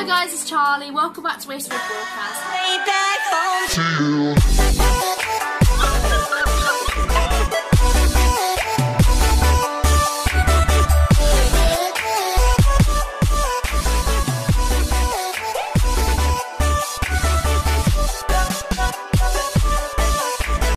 Hi guys, it's Charlie. Welcome back to Wasteful Broadcast. Way back home.